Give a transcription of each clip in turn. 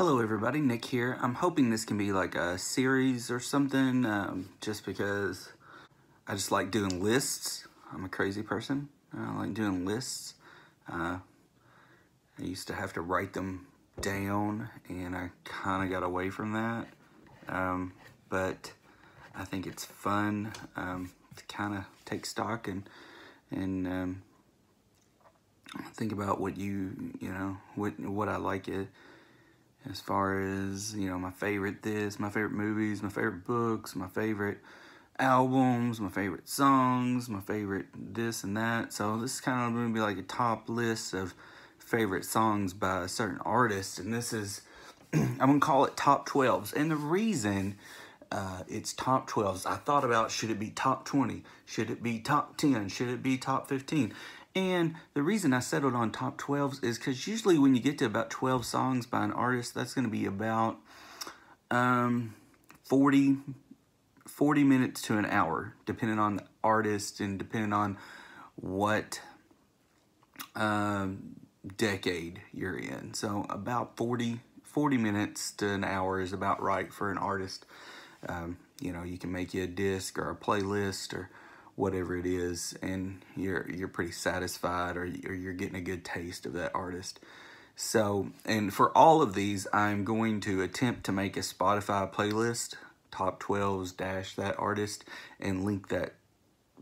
Hello everybody, Nick here. I'm hoping this can be like a series or something, um, just because I just like doing lists. I'm a crazy person. I like doing lists. Uh, I used to have to write them down and I kind of got away from that. Um, but I think it's fun um, to kind of take stock and, and um, think about what you, you know, what, what I like it as far as, you know, my favorite this, my favorite movies, my favorite books, my favorite albums, my favorite songs, my favorite this and that. So this is kind of going to be like a top list of favorite songs by a certain artist. And this is, I'm going to call it top 12s. And the reason uh, it's top 12s, I thought about should it be top 20? Should it be top 10? Should it be top 15? And the reason I settled on top 12s is because usually when you get to about 12 songs by an artist, that's going to be about um, 40, 40 minutes to an hour, depending on the artist and depending on what um, decade you're in. So about 40, 40 minutes to an hour is about right for an artist. Um, you know, you can make you a disc or a playlist or whatever it is and you're you're pretty satisfied or, or you're getting a good taste of that artist. So and for all of these i'm going to attempt to make a spotify playlist top 12s dash that artist and link that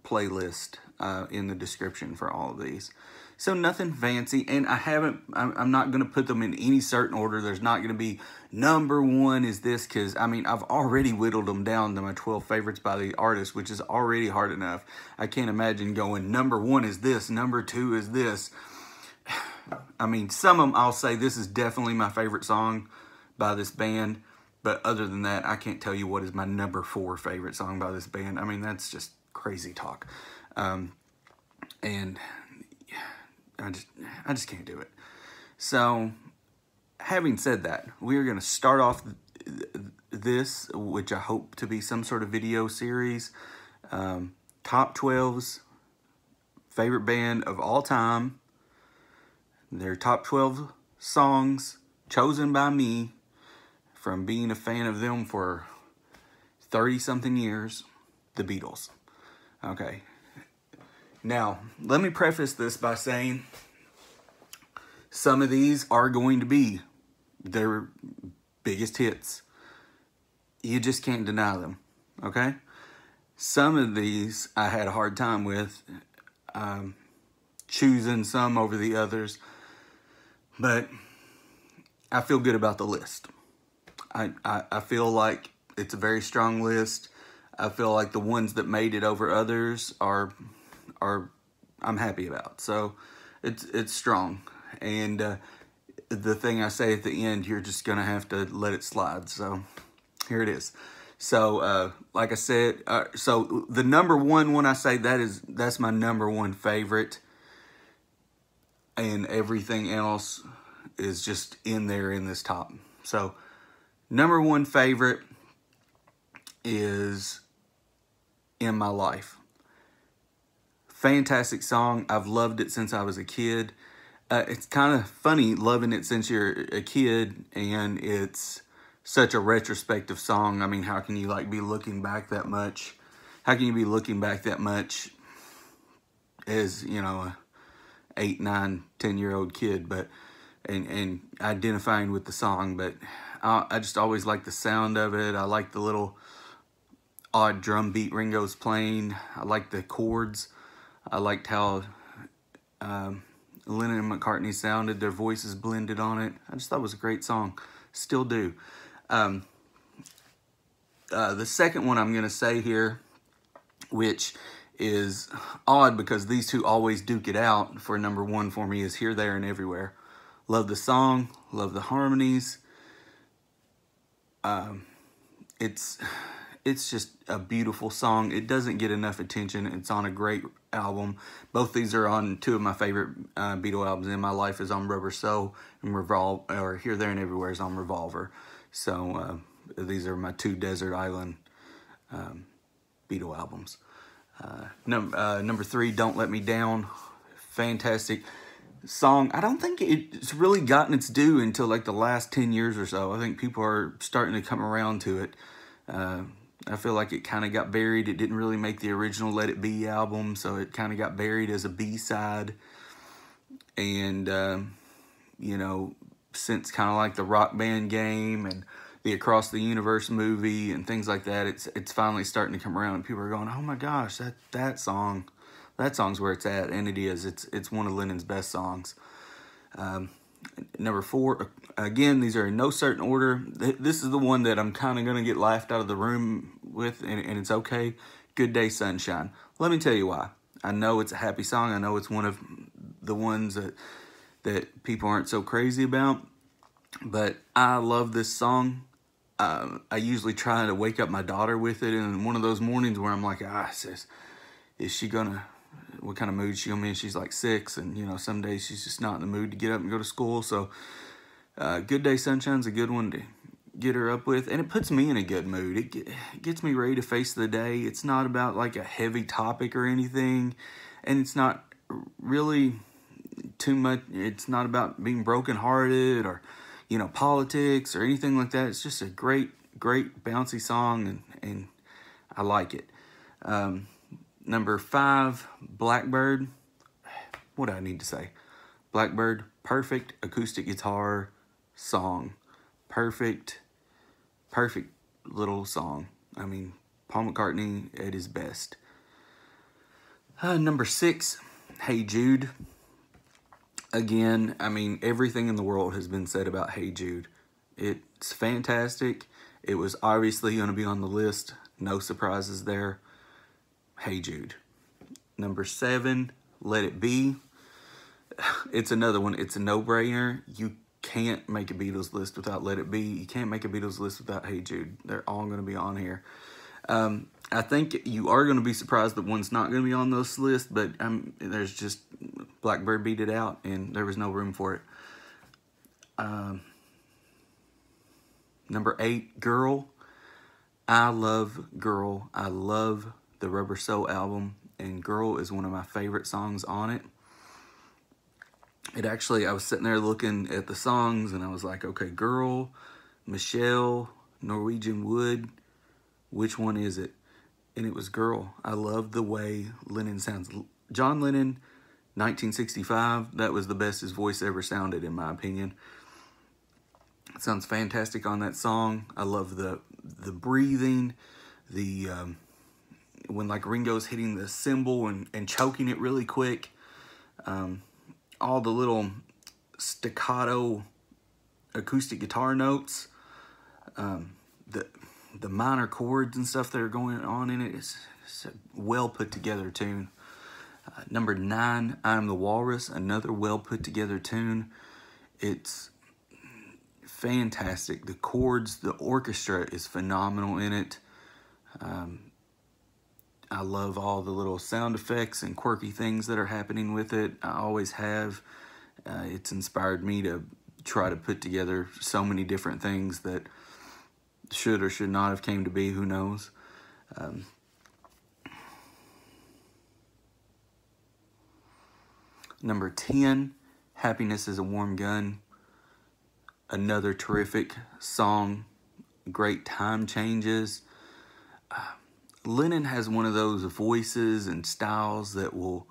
playlist uh, in the description for all of these so nothing fancy. And I haven't, I'm not going to put them in any certain order. There's not going to be number one is this because, I mean, I've already whittled them down to my 12 favorites by the artist, which is already hard enough. I can't imagine going number one is this, number two is this. I mean, some of them I'll say this is definitely my favorite song by this band. But other than that, I can't tell you what is my number four favorite song by this band. I mean, that's just crazy talk. Um, and I just, I just can't do it. So, having said that, we are going to start off this, which I hope to be some sort of video series. Um, top 12s, favorite band of all time. Their top 12 songs chosen by me from being a fan of them for 30 something years, the Beatles. Okay, now, let me preface this by saying some of these are going to be their biggest hits. You just can't deny them, okay? Some of these I had a hard time with um, choosing some over the others, but I feel good about the list. I, I, I feel like it's a very strong list. I feel like the ones that made it over others are are I'm happy about. So it's it's strong, and uh, the thing I say at the end, you're just gonna have to let it slide. So here it is. So uh, like I said, uh, so the number one one I say that is that's my number one favorite, and everything else is just in there in this top. So number one favorite is in my life Fantastic song. I've loved it since I was a kid. Uh, it's kind of funny loving it since you're a kid and it's such a retrospective song. I mean, how can you like be looking back that much? How can you be looking back that much as, you know, a eight, nine, ten year old kid, but, and, and identifying with the song, but I, I just always like the sound of it. I like the little odd drum beat Ringo's playing. I like the chords. I liked how um, Lennon and McCartney sounded, their voices blended on it. I just thought it was a great song. Still do. Um, uh, the second one I'm going to say here, which is odd because these two always duke it out for number one for me, is Here, There, and Everywhere. Love the song, love the harmonies. Um, it's it's just a beautiful song. It doesn't get enough attention. It's on a great album. Both these are on two of my favorite uh, Beatle albums. In My Life is on Rubber Soul and Revolve, or Here, There, and Everywhere is on Revolver. So uh, these are my two Desert Island um, Beatle albums. Uh, num uh, number three, Don't Let Me Down. Fantastic. song. I don't think it's really gotten its due until like the last 10 years or so. I think people are starting to come around to it. Uh, I feel like it kind of got buried. It didn't really make the original Let It Be album, so it kind of got buried as a B-side. And, um, you know, since kind of like the rock band game and the Across the Universe movie and things like that, it's it's finally starting to come around. And people are going, oh my gosh, that, that song that song's where it's at, and it is. It's it's one of Lennon's best songs. Um, number four, again, these are in no certain order. This is the one that I'm kind of going to get laughed out of the room with, and, and it's okay. Good Day Sunshine. Let me tell you why. I know it's a happy song. I know it's one of the ones that that people aren't so crazy about, but I love this song. Uh, I usually try to wake up my daughter with it, and one of those mornings where I'm like, ah, is she gonna what kind of mood she gonna be in. She's like six, and you know, some days she's just not in the mood to get up and go to school. So, uh, Good Day Sunshine's a good one to get her up with, and it puts me in a good mood. It, get, it gets me ready to face the day. It's not about like a heavy topic or anything, and it's not really too much. It's not about being brokenhearted or you know politics or anything like that. It's just a great, great bouncy song, and and I like it. Um, Number five, Blackbird. What do I need to say? Blackbird, perfect acoustic guitar song. Perfect, perfect little song. I mean, Paul McCartney at his best. Uh, number six, Hey Jude. Again, I mean, everything in the world has been said about Hey Jude. It's fantastic. It was obviously going to be on the list. No surprises there. Hey Jude. Number seven, Let It Be. It's another one. It's a no-brainer. You can't make a Beatles list without Let It Be. You can't make a Beatles list without Hey Jude. They're all going to be on here. Um, I think you are going to be surprised that one's not going to be on this list, but um, there's just Blackbird beat it out, and there was no room for it. Um, number eight, Girl. I love Girl. I love the Rubber Soul album, and Girl is one of my favorite songs on it. It actually, I was sitting there looking at the songs, and I was like, okay, Girl, Michelle, Norwegian Wood, which one is it? And it was Girl. I love the way Lennon sounds. John Lennon, 1965, that was the best his voice ever sounded, in my opinion. It sounds fantastic on that song. I love the the breathing, the um, when like Ringo's hitting the cymbal and, and choking it really quick. Um, all the little staccato acoustic guitar notes. Um, the the minor chords and stuff that are going on in it. It's, it's a well put together tune. Uh, number nine, I'm the Walrus, another well put together tune. It's fantastic. The chords, the orchestra is phenomenal in it. Um, I love all the little sound effects and quirky things that are happening with it. I always have. Uh, it's inspired me to try to put together so many different things that should or should not have came to be. Who knows? Um, number 10, Happiness is a Warm Gun. Another terrific song. Great time changes. Uh, Lennon has one of those voices and styles that will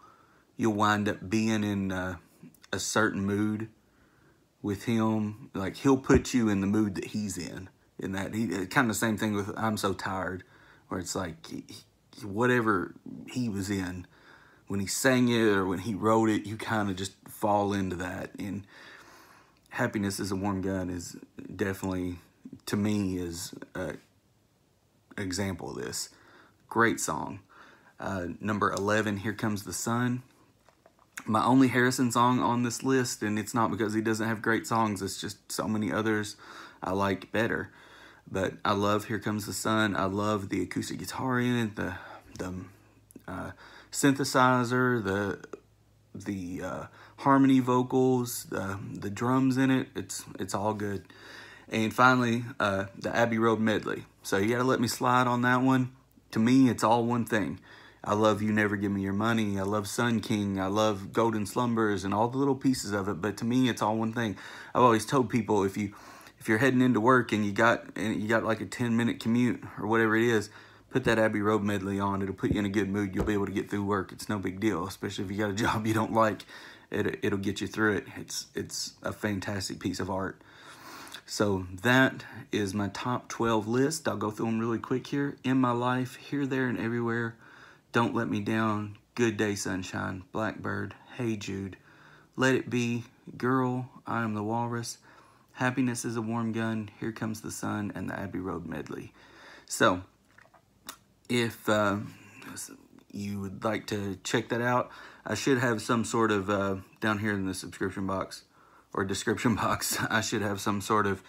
you'll wind up being in uh, a certain mood with him. Like he'll put you in the mood that he's in. In that he uh, kind of the same thing with "I'm So Tired," where it's like he, whatever he was in when he sang it or when he wrote it, you kind of just fall into that. And "Happiness is a Warm Gun" is definitely to me is an example of this. Great song. Uh, number 11, Here Comes the Sun. My only Harrison song on this list, and it's not because he doesn't have great songs, it's just so many others I like better. But I love Here Comes the Sun. I love the acoustic guitar in it, the, the uh, synthesizer, the the uh, harmony vocals, the the drums in it. It's it's all good. And finally, uh, the Abbey Road medley. So you got to let me slide on that one to me, it's all one thing. I love You Never Give Me Your Money. I love Sun King. I love Golden Slumbers and all the little pieces of it. But to me, it's all one thing. I've always told people if you if you're heading into work and you got and you got like a 10 minute commute or whatever it is, put that Abbey Road medley on. It'll put you in a good mood. You'll be able to get through work. It's no big deal, especially if you got a job you don't like. It, it'll get you through it. It's it's a fantastic piece of art. So that is my top 12 list. I'll go through them really quick here. In My Life, Here, There, and Everywhere, Don't Let Me Down, Good Day Sunshine, Blackbird, Hey Jude, Let It Be, Girl, I Am the Walrus, Happiness is a Warm Gun, Here Comes the Sun, and the Abbey Road Medley. So, if uh, you would like to check that out, I should have some sort of, uh, down here in the subscription box, or description box, I should have some sort of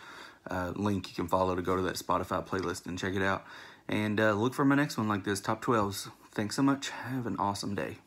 uh, link you can follow to go to that Spotify playlist and check it out. And uh, look for my next one like this, Top 12s. Thanks so much. Have an awesome day.